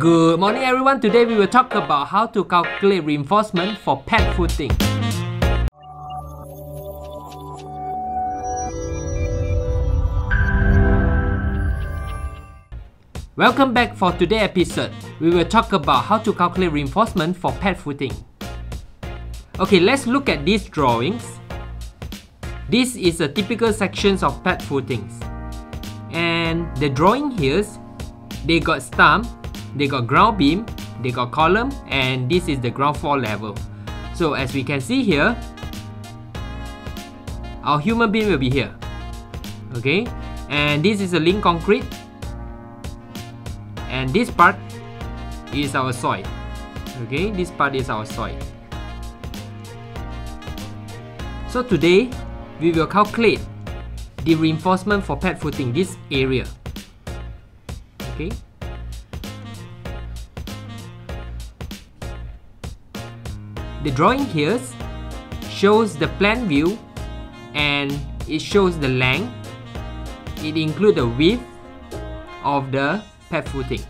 Good morning everyone. Today we will talk about how to calculate reinforcement for pad footing. Welcome back for today's episode. We will talk about how to calculate reinforcement for pad footing. Okay, let's look at these drawings. This is a typical sections of pad footings. And the drawing here, they got stump, they got ground beam, they got column, and this is the ground floor level. So as we can see here, our human being will be here. Okay, and this is a link concrete. And this part is our soil. Okay? This part is our soil. So today we will calculate the reinforcement for pad footing this area. Okay the drawing here shows the plan view and it shows the length it includes the width of the pad footing.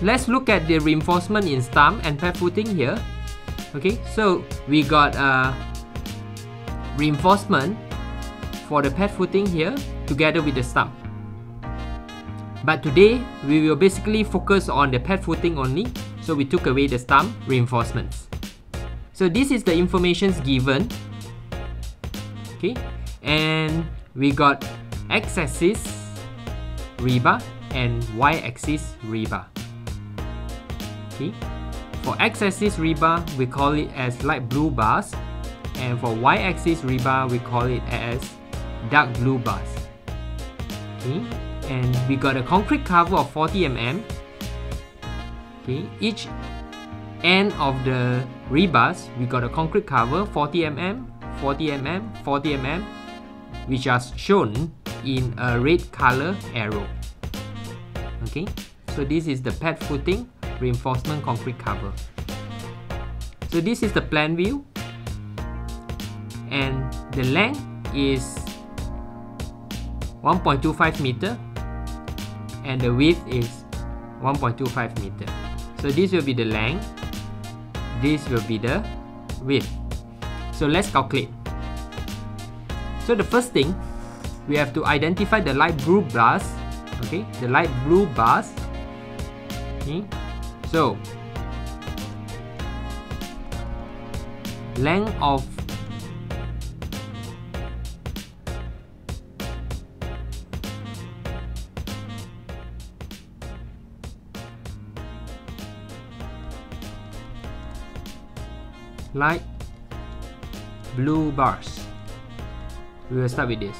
Let's look at the reinforcement in stump and pad footing here. Okay, so we got a reinforcement for the pad footing here together with the stump. But today, we will basically focus on the pad footing only, so we took away the stump reinforcements. So this is the information given. Okay, and we got x-axis rebar and y-axis rebar. Okay. For x-axis rebar, we call it as light blue bars and for y-axis rebar, we call it as dark blue bars. Okay. And we got a concrete cover of 40 mm. Okay. Each end of the rebars, we got a concrete cover 40 mm, 40 mm, 40 mm, which are shown in a red color arrow. Okay, so this is the pad footing reinforcement concrete cover. So this is the plan view and the length is 1.25 meter and the width is 1.25 meter. So this will be the length, this will be the width. So let's calculate. So the first thing we have to identify the light blue bars okay the light blue bars okay so length of light blue bars. We will start with this.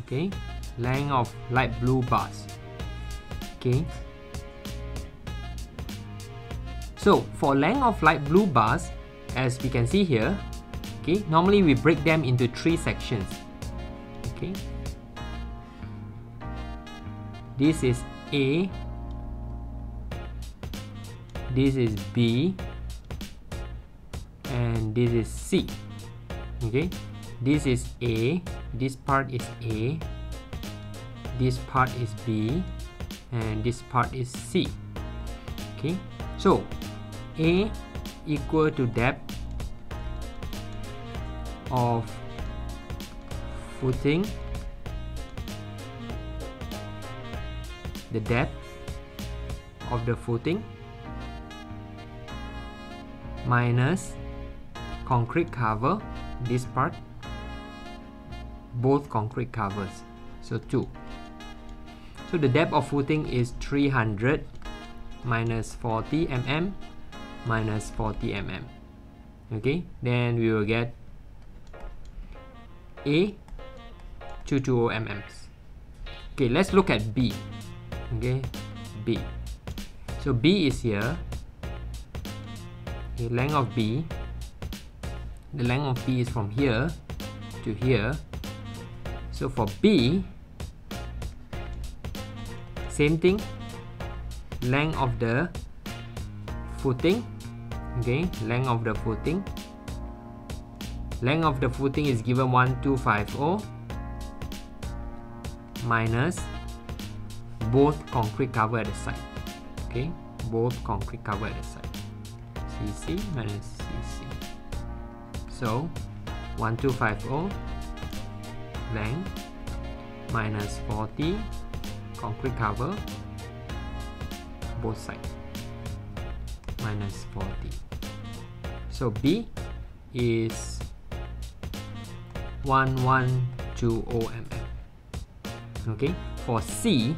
Okay. Length of light blue bars. Okay. So for length of light blue bars as we can see here okay normally we break them into three sections. Okay. This is A. This is B and this is C. Okay? This is A. This part is A. This part is B. And this part is C. Okay? So A equal to depth of footing. The depth of the footing minus concrete cover this part. Both concrete covers. So 2 so the depth of footing is 300 minus 40 mm minus 40 mm okay then we will get a 220 mm okay let's look at b. Okay b. So b is here. The length of b the length of b is from here to here so for B, same thing, length of the footing, okay, length of the footing. Length of the footing is given 1250 minus both concrete cover at the side. Okay, both concrete cover at the side. CC minus. So 1250 length minus 40 concrete cover both sides minus 40 so B is 1120 mm okay for C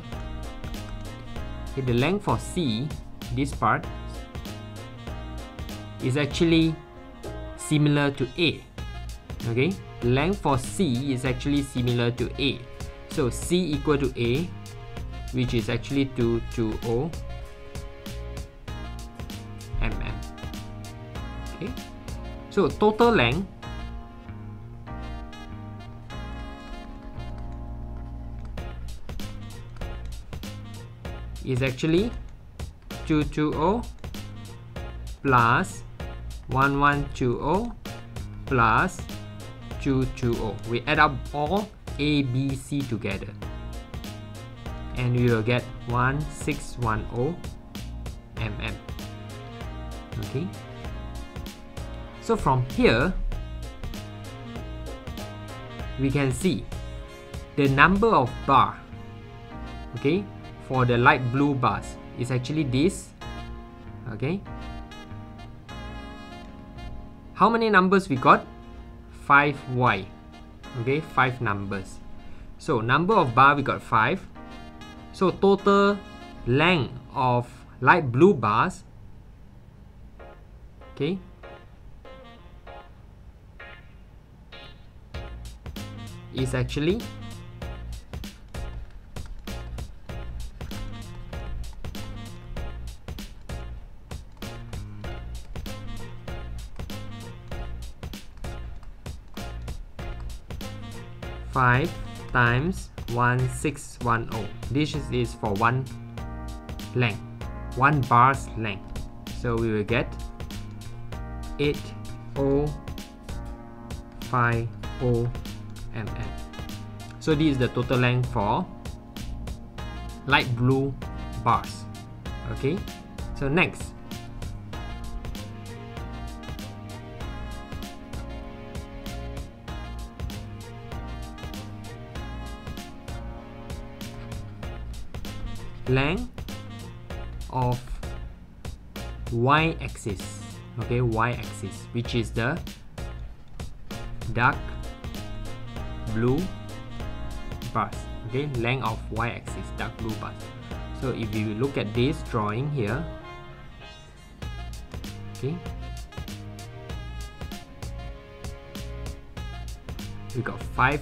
the length for C this part is actually similar to A. Okay? Length for C is actually similar to A. So C equal to A which is actually 220 mm okay? So total length is actually 220 plus 1120 plus 220. We add up all A, B, C together. And we will get 1610 mm. Okay. So from here, we can see the number of bar okay for the light blue bars is actually this okay how many numbers we got? 5y okay 5 numbers. So number of bar we got 5 so total length of light blue bars. Okay. Is actually five times one six one oh. This is for one length, one bar's length. So we will get eight oh five oh mm. So this is the total length for light blue bars. Okay. So next length of y-axis okay y-axis which is the dark blue bars okay length of y-axis dark blue bars. So if you look at this drawing here okay we got 5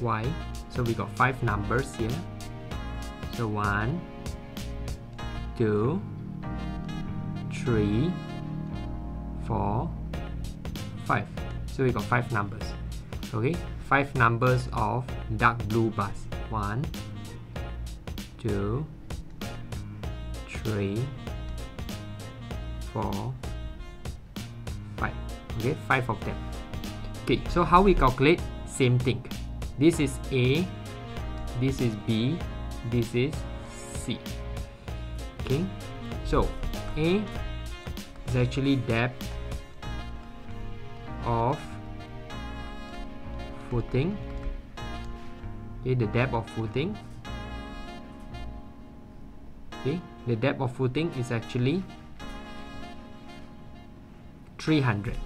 y so we got five numbers here. So one, two, three, four, five. So we got five numbers. Okay, five numbers of dark blue bars. One, two, three, four, five. Okay, five of them. Okay, so how we calculate? Same thing this is A. This is B. This is C. Okay? So A is actually depth of footing. Okay the depth of footing. Okay the depth of footing is actually 300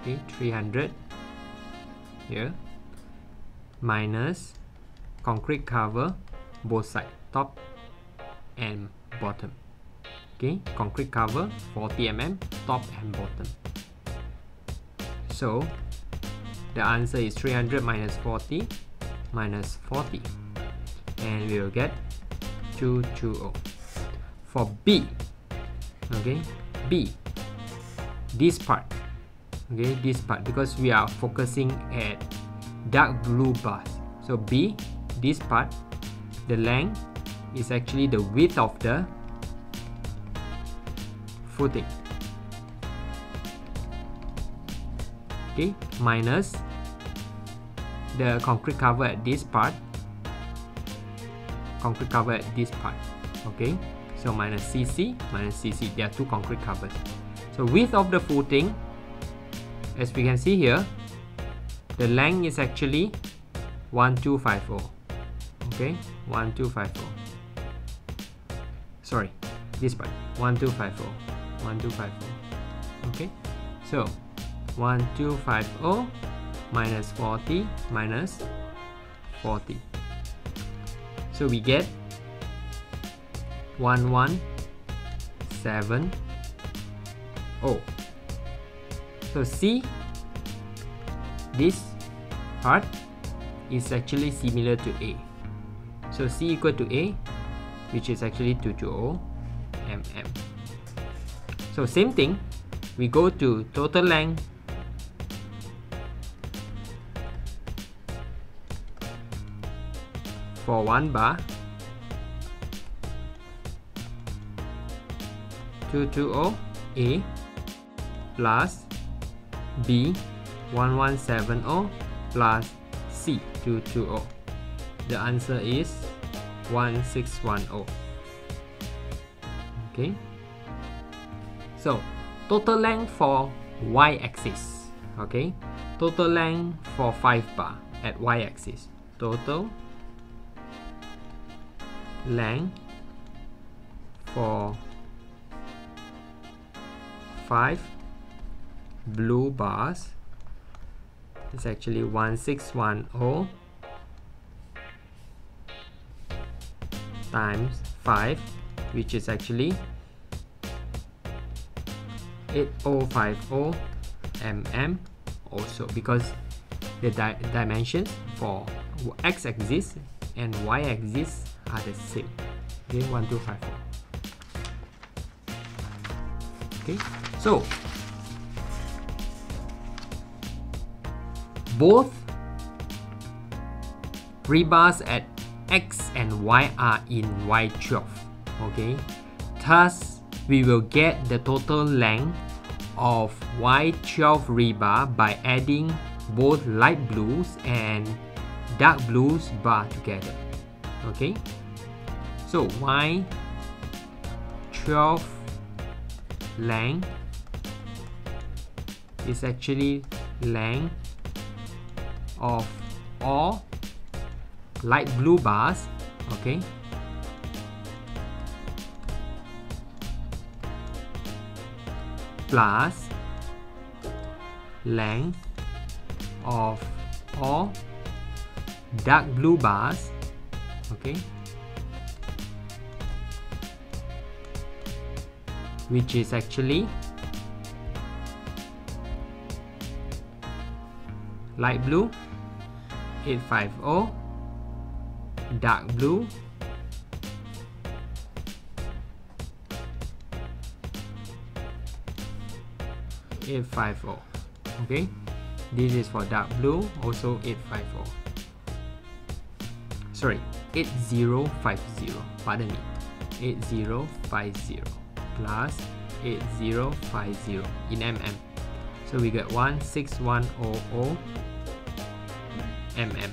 okay 300 here minus concrete cover both side top and bottom. Okay concrete cover 40 mm top and bottom. So the answer is 300 minus 40 minus 40 and we will get 220 for B okay B this part okay this part because we are focusing at dark blue bars. So B, this part, the length is actually the width of the footing. Okay, minus the concrete cover at this part concrete cover at this part okay so minus cc minus cc there are two concrete covers so width of the footing as we can see here the length is actually 1250 okay 1250 sorry this part. 1250 1250 okay so 1250 minus 40 minus 40 so we get 1170 so see this part is actually similar to A. So C equal to A which is actually two 220 mm so same thing. We go to total length. For one bar. 220 A plus B 1170 plus C 220 the answer is 1610 okay. So total length for y-axis. Okay. Total length for 5 bar at y-axis. Total length for 5 blue bars is actually 1610 times 5 which is actually 8050 mm also because the di dimensions for x-axis and y-axis are the same. Okay 1254 okay so both rebars at x and y are in y12 okay? Thus we will get the total length of y12 rebar by adding both light blues and dark blues bar together okay? So y12 length is actually length of all light blue bars okay? Plus length of all dark blue bars okay? Which is actually light blue 850 dark blue. eight five four okay? This is for dark blue also 850 sorry 8050 pardon me. 8050 plus 8050 in mm so we get 16100 mm.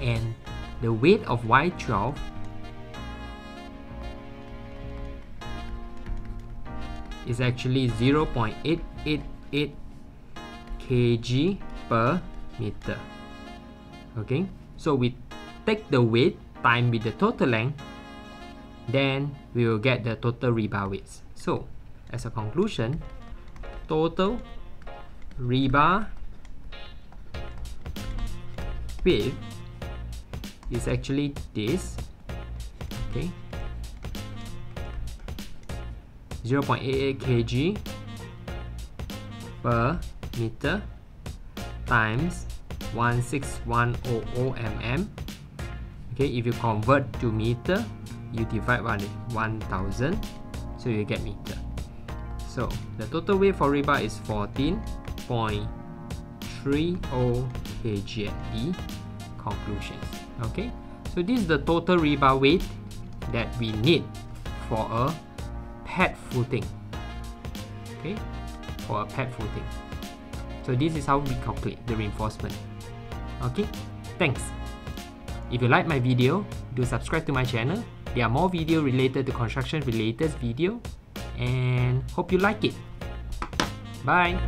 And the weight of Y12 is actually 0.888 kg per meter. Okay? So we take the weight time with the total length then we will get the total rebar weights. So as a conclusion total rebar width is actually this okay? 0.88 kg per meter times 16100 mm okay? If you convert to meter you divide by 1000 so you get meter. So the total weight for rebar is 14.30 kg at the conclusions. Okay? So this is the total rebar weight that we need for a pad footing. Okay? For a pad footing. So this is how we calculate the reinforcement. Okay? Thanks. If you like my video, do subscribe to my channel. There are more video related to construction related video and hope you like it. Bye.